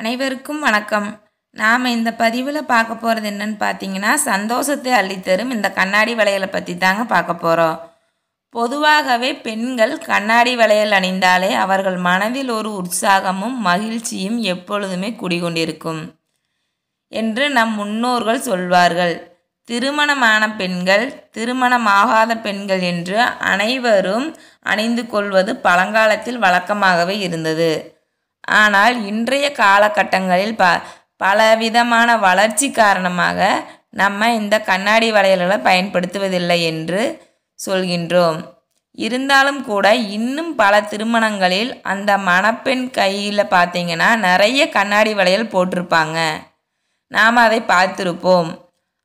அனைவருக்கும் வணக்கம். நாம் இந்த பதிவில் பார்க்க போகிறது என்னன்னு பார்த்தீங்கன்னா சந்தோஷத்தை அள்ளித்தரும் இந்த கண்ணாடி வளையலை பற்றி தாங்க பார்க்க போகிறோம் பொதுவாகவே பெண்கள் கண்ணாடி வளையல் அணிந்தாலே அவர்கள் மனதில் ஒரு உற்சாகமும் மகிழ்ச்சியும் எப்பொழுதுமே குடிகொண்டிருக்கும் என்று நம் முன்னோர்கள் சொல்வார்கள். திருமணமான பெண்கள் திருமணமாகாத பெண்கள் என்று அனைவரும் அணிந்து கொள்வது பழங்காலத்தில் வழக்கமாகவே இருந்தது. ஆனால் இன்றைய காலகட்டங்களில் ப பலவிதமான வளர்ச்சி காரணமாக நம்ம இந்த கண்ணாடி வளையல்களை பயன்படுத்துவதில்லை என்று சொல்கின்றோம். இருந்தாலும் கூட இன்னும் பல திருமணங்களில் அந்த மணப்பெண் கையில் பார்த்தீங்கன்னா நிறைய கண்ணாடி வளையல் போட்டிருப்பாங்க. நாம் அதை பார்த்துருப்போம்.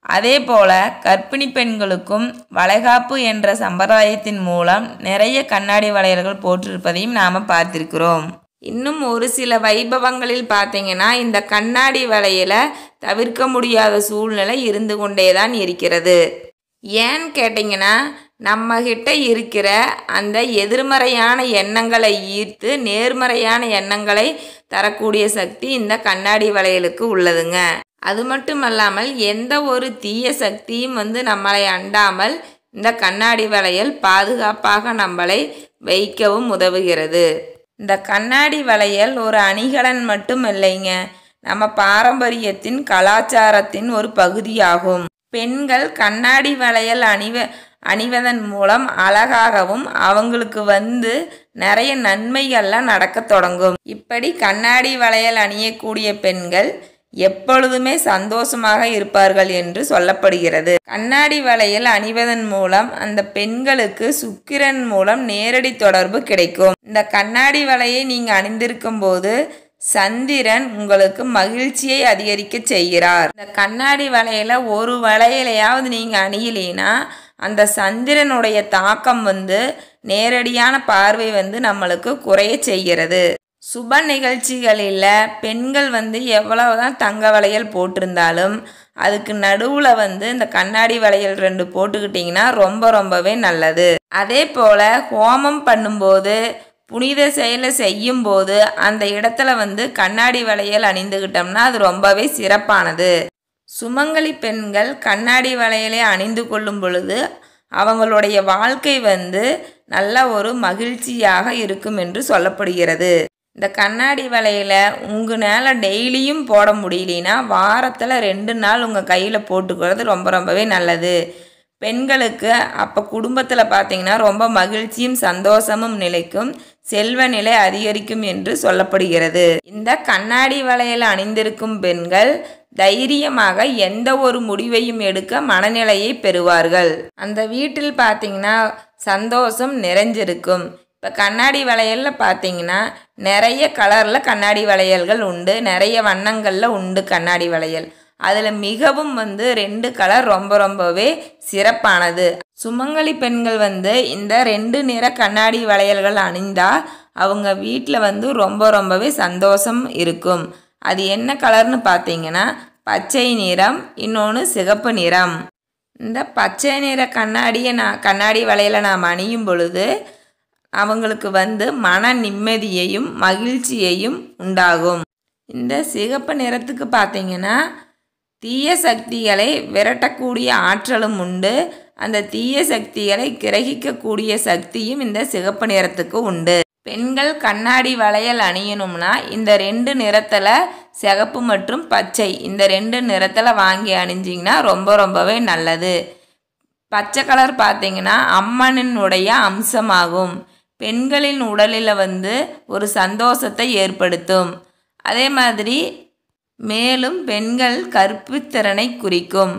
அதே போல கர்ப்பிணி பெண்களுக்கும் வளைகாப்பு என்ற சம்பிரதாயத்தின் மூலம் நிறைய கண்ணாடி வளையல்கள் போட்டிருப்பதையும் நாம் பார்த்திருக்கிறோம். இன்னும் ஒரு சில வைபவங்களில் பார்த்தீங்கன்னா இந்த கண்ணாடி வலையில் தவிர்க்க முடியாத சூழ்நிலை இருந்து கொண்டே தான் இருக்கிறது. ஏன்னு கேட்டிங்கன்னா நம்ம கிட்ட இருக்கிற அந்த எதிர்மறையான எண்ணங்களை ஈர்த்து நேர்மறையான எண்ணங்களை தரக்கூடிய சக்தி இந்த கண்ணாடி வளையலுக்கு உள்ளதுங்க. அது மட்டும் அல்லாமல் எந்த ஒரு தீய சக்தியும் வந்து நம்மளை அண்டாமல் இந்த கண்ணாடி வளையல் பாதுகாப்பாக நம்மளை வைக்கவும் உதவுகிறது. இந்த கண்ணாடி வளையல் ஒரு அணிகலன் மட்டும் இல்லைங்க நம்ம பாரம்பரியத்தின் கலாச்சாரத்தின் ஒரு பகுதியாகும். பெண்கள் கண்ணாடி வளையல் அணிவ அணிவதன் மூலம் அழகாகவும் அவங்களுக்கு வந்து நிறைய நன்மைகள்லாம் நடக்க தொடங்கும். இப்படி கண்ணாடி வளையல் அணியக்கூடிய பெண்கள் எப்பொழுதுமே சந்தோஷமாக இருப்பார்கள் என்று சொல்லப்படுகிறது. கண்ணாடி வளையல் அணிவதன் மூலம் அந்த பெண்களுக்கு சுக்கிரன் மூலம் நேரடி தொடர்பு கிடைக்கும். இந்த கண்ணாடி வலையை நீங்க அணிந்திருக்கும் போது சந்திரன் உங்களுக்கு மகிழ்ச்சியை அதிகரிக்க செய்கிறார். இந்த கண்ணாடி வலையில ஒரு வளையலையாவது நீங்க அணியலைன்னா அந்த சந்திரனுடைய தாக்கம் வந்து நேரடியான பார்வை வந்து நம்மளுக்கு குறைய செய்கிறது. சுப நிகழ்ச்சிகளில் பெண்கள் வந்து எவ்வளவுதான் தங்க வளையல் போட்டிருந்தாலும் அதுக்கு நடுவில் வந்து இந்த கண்ணாடி வளையல் ரெண்டு போட்டுக்கிட்டிங்கன்னா ரொம்ப ரொம்பவே நல்லது. அதே போல் ஹோமம் பண்ணும்போது புனித செயலை செய்யும்போது அந்த இடத்துல வந்து கண்ணாடி வளையல் அணிந்துக்கிட்டோம்னா அது ரொம்பவே சிறப்பானது. சுமங்கலி பெண்கள் கண்ணாடி வளையலை அணிந்து கொள்ளும் பொழுது அவங்களுடைய வாழ்க்கை வந்து நல்ல ஒரு மகிழ்ச்சியாக இருக்கும் என்று சொல்லப்படுகிறது. இந்த கண்ணாடி வலையில் உங்களால் டெய்லியும் போட முடியலனா வாரத்தில் ரெண்டு நாள் உங்கள் கையில் போட்டுக்கிறது ரொம்ப ரொம்பவே நல்லது. பெண்களுக்கு அப்போ குடும்பத்தில் பார்த்தீங்கன்னா ரொம்ப மகிழ்ச்சியும் சந்தோஷமும் நிலைக்கும் செல்வ நிலை அதிகரிக்கும் என்று சொல்லப்படுகிறது. இந்த கண்ணாடி வலையில் அணிந்திருக்கும் பெண்கள் தைரியமாக எந்த ஒரு முடிவையும் எடுக்க மனநிலையை பெறுவார்கள். அந்த வீட்டில் பார்த்தீங்கன்னா சந்தோஷம் நிறைஞ்சிருக்கும். இப்போ கண்ணாடி வளையலில் பார்த்தீங்கன்னா நிறைய கலரில் கண்ணாடி வளையல்கள் உண்டு. நிறைய வண்ணங்களில் உண்டு கண்ணாடி வளையல். அதில் மிகவும் வந்து ரெண்டு கலர் ரொம்ப ரொம்பவே சிறப்பானது. சுமங்கலி பெண்கள் வந்து இந்த ரெண்டு நிற கண்ணாடி வளையல்கள் அணிந்தால் அவங்க வீட்டில் வந்து ரொம்ப ரொம்பவே சந்தோஷம் இருக்கும். அது என்ன கலர்னு பார்த்தீங்கன்னா பச்சை நிறம் இன்னொன்று சிகப்பு நிறம். இந்த பச்சை நிற கண்ணாடியை நான் கண்ணாடி வளையலை நாம் அணியும் பொழுது அவங்களுக்கு வந்து மன நிம்மதியையும் மகிழ்ச்சியையும் உண்டாகும். இந்த சிகப்பு நிறத்துக்கு பார்த்தீங்கன்னா தீய சக்திகளை விரட்டக்கூடிய ஆற்றலும் உண்டு. அந்த தீய சக்திகளை கிரகிக்கக்கூடிய சக்தியும் இந்த சிகப்பு நிறத்துக்கு உண்டு. பெண்கள் கண்ணாடி வளையல் அணியணும்னா இந்த ரெண்டு நிறத்தில் சிகப்பு மற்றும் பச்சை இந்த ரெண்டு நிறத்தில் வாங்கி அணிஞ்சிங்கன்னா ரொம்ப ரொம்பவே நல்லது. பச்சை கலர் பார்த்தீங்கன்னா அம்மனினுடைய அம்சமாகும். பெண்களின் உடலில் வந்து ஒரு சந்தோஷத்தை ஏற்படுத்தும். அதே மாதிரி மேலும் பெண்கள் கற்புத்திறனை குறிக்கும்.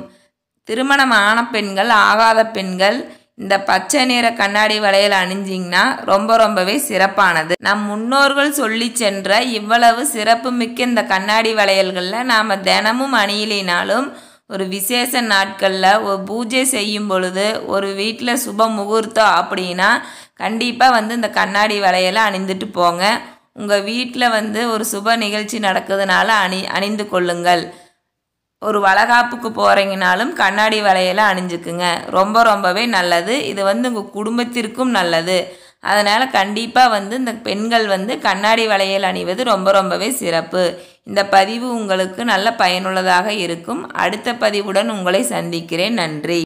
திருமணமான பெண்கள் ஆகாத பெண்கள் இந்த பச்சை நிற கண்ணாடி வளையல் அணிஞ்சிங்கன்னா ரொம்ப ரொம்பவே சிறப்பானது. நம் முன்னோர்கள் சொல்லி சென்ற இவ்வளவு சிறப்பு மிக்க இந்த கண்ணாடி வளையல்களில் நாம் தினமும் அணியிலினாலும் ஒரு விசேஷ நாட்களில் ஒரு பூஜை செய்யும் பொழுது ஒரு வீட்டில் சுப முகூர்த்தம் அப்படின்னா கண்டிப்பாக வந்து இந்த கண்ணாடி வளையலை அணிந்துட்டு போங்க. உங்கள் வீட்டில் வந்து ஒரு சுப நிகழ்ச்சி நடக்குதுனால அணி அணிந்து கொள்ளுங்கள். ஒரு வளகாப்புக்கு போகிறீங்கனாலும் கண்ணாடி வளையலை அணிஞ்சுக்குங்க. ரொம்ப ரொம்பவே நல்லது. இது வந்து உங்கள் குடும்பத்திற்கும் நல்லது. அதனால் கண்டிப்பாக வந்து இந்த பெண்கள் வந்து கண்ணாடி வளையல் அணிவது ரொம்ப ரொம்பவே சிறப்பு. இந்த பதிவு உங்களுக்கு நல்ல பயனுள்ளதாக இருக்கும். அடுத்த பதிவுடன் உங்களை சந்திக்கிறேன். நன்றி.